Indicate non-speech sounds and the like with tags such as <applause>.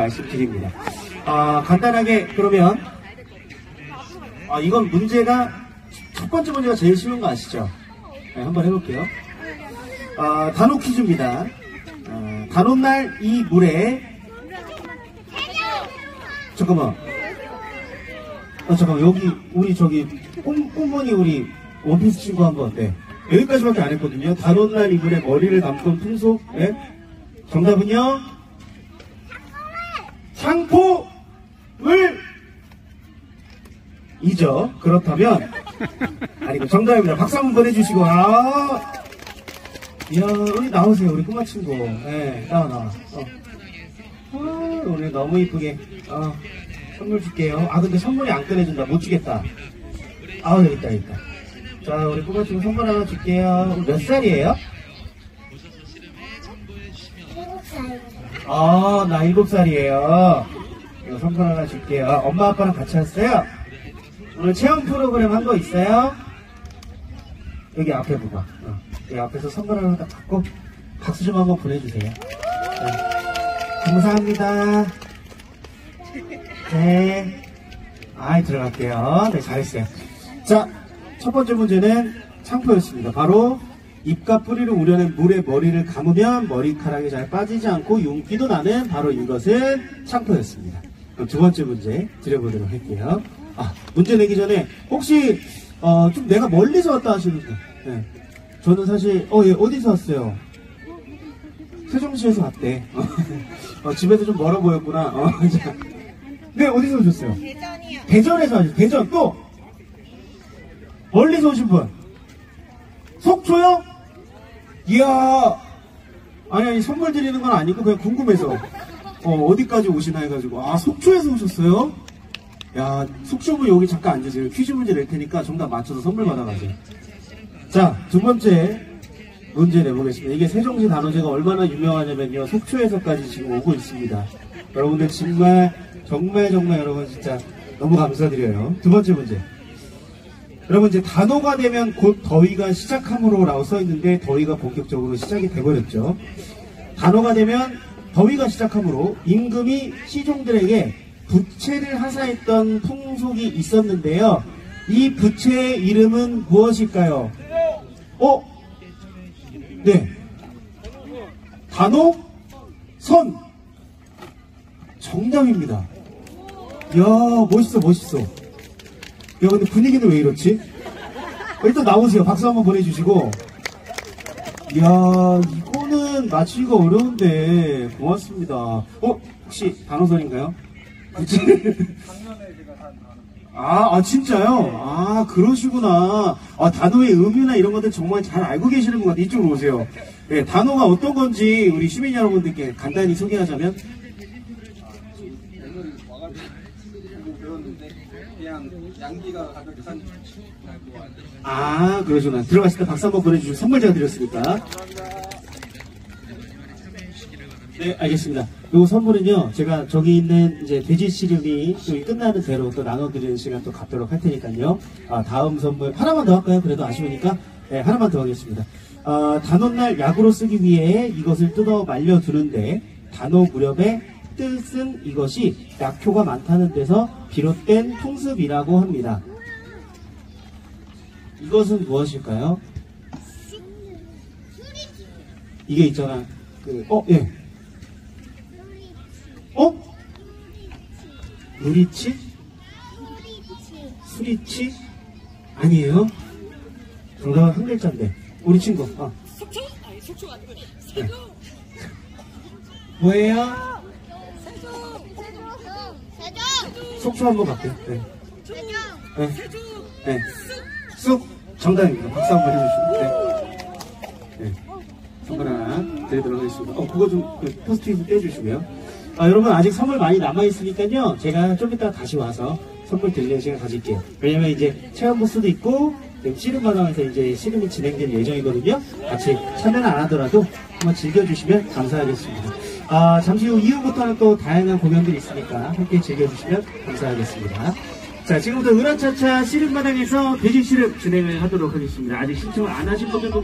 말씀드립니다. 아, 간단하게 그러면 아, 이건 문제가 첫 번째 문제가 제일 쉬운 거 아시죠? 네, 한번 해볼게요. 아, 단오 퀴즈입니다. 아, 단오날 이 물에 잠깐만. 어, 잠깐만 여기 우리 저기 꿈, 꿈머니 우리 원피스 친구 한번 네. 여기까지밖에 안 했거든요. 단오날 이 물에 머리를 감던 풍속. 네. 정답은요. 창포물 이죠. 그렇다면 아니고 정답입니다. 박수 한번 보내주시고 아. 이야 우리 나오세요 우리 꼬마 친구. 네 나와 나와. 어. 아, 오늘 너무 이쁘게 어, 선물 줄게요. 아 근데 선물이 안 꺼내준다. 못 주겠다. 아 여기 있다 여기 있다. 자 우리 꼬마 친구 선물 하나 줄게요. 몇 살이에요? 일곱 살. 아, 나 일곱 살이에요. 이거 선물 하나 줄게요. 아, 엄마 아빠랑 같이 왔어요? 오늘 체험 프로그램 한 거 있어요? 여기 앞에 보봐. 어, 여기 앞에서 선물 하나 딱 받고 박수 좀 한번 보내주세요. 네. 감사합니다. 네. 아이, 들어갈게요. 네, 잘했어요. 자, 첫 번째 문제는 창포였습니다. 바로 잎과 뿌리를 우려낸 물에 머리를 감으면 머리카락이 잘 빠지지 않고 윤기도 나는 바로 이것은 창포였습니다. 그럼 두 번째 문제 드려보도록 할게요. 아, 문제 내기 전에 혹시 어, 좀 내가 멀리서 왔다 하시는 분? 네. 저는 사실 어, 예, 어디서 왔어요? 세종시에서 왔대. <laughs> 어, 집에서 좀 멀어 보였구나. 어, <laughs> 자. 네, 어디서 오셨어요? 대전이요. 대전에서 하셨어요. 대전 또 멀리서 오신 분. 속초요? 이야. 아니 아니 선물 드리는 건 아니고 그냥 궁금해서 어, 디까지 오시나 해가지고 아 속초에서 오셨어요? 야 속초분 여기 잠깐 앉으세요. 퀴즈 문제 낼 테니까 정답 맞춰서 선물 받아가세요. 자 두 번째 문제 내보겠습니다. 이게 세종시 단오제가 얼마나 유명하냐면요. 속초에서까지 지금 오고 있습니다. 여러분들 정말 정말 정말 여러분 진짜 너무 감사드려요. 두 번째 문제. 여러분 이제 단오가 되면 곧 더위가 시작함으로라고 써 있는데 더위가 본격적으로 시작이 돼버렸죠. 단오가 되면 더위가 시작함으로 임금이 시종들에게 부채를 하사했던 풍속이 있었는데요. 이 부채의 이름은 무엇일까요? 어? 네. 단오? 선. 정답입니다. 이야, 멋있어, 멋있어. 야, 근데 분위기는 왜 이렇지? 일단 나오세요. 박수 한번 보내주시고. 이야, 이거는 맞히기가 어려운데, 고맙습니다. 어? 혹시 단호선인가요? 그치? <laughs> 아, 아, 진짜요? 아, 그러시구나. 아, 단어의 의미나 이런 것들 정말 잘 알고 계시는 것 같아요. 이쪽으로 오세요. 예, 단어가 어떤 건지 우리 시민 여러분들께 간단히 소개하자면, 오늘 와가지고 배웠는데 그냥 양기가 가볍게 산 아, 그러시구나. 들어갔을 때 박수 한번 보내주시고 선물 제가 드렸으니까. 네, 알겠습니다. 요 선물은요, 제가 저기 있는 이제 돼지 씨름이 또 끝나는 대로 또 나눠드리는 시간 또 갖도록 할 테니까요. 아, 다음 선물 하나만 더 할까요? 그래도 아쉬우니까. 네, 하나만 더 하겠습니다. 아, 단오날 약으로 쓰기 위해 이것을 뜯어 말려두는데 단오 무렵의 뜻은 이것이 약효가 많다는 데서 비롯된 풍습이라고 합니다. 이것은 무엇일까요? 이게 있잖아. 그, 어, 예. 어? 누리치? 수리치? 아니에요. 정답은 한 글자인데. 우리 친구. 어. 속초? 아니 속초가 아니고 네. 뭐예요? 세종. 세종. 세종. 속초 한번 갈게요. 네. 네. 네. 쑥 정답입니다. 박수 한번 해주시고. 네. 네. 선물 하나 드리도록 하겠습니다. 어, 그거 좀 그, 포스트잇 떼주시고요. 아, 여러분 아직 선물 많이 남아있으니까요. 제가 좀 이따 다시 와서 선물 드리는 시간 가질게요. 왜냐면 이제 체험 부스도 있고 지금 씨름 마당에서 이제 씨름이 진행될 예정이거든요. 같이 참여는 안 하더라도 한번 즐겨주시면 감사하겠습니다. 아, 잠시 후 이후부터는 또 다양한 공연들이 있으니까 함께 즐겨주시면 감사하겠습니다. 자, 지금부터 은하차차 씨름마당에서 돼지 씨름 진행을 하도록 하겠습니다. 아직 신청을 안 하신 분들도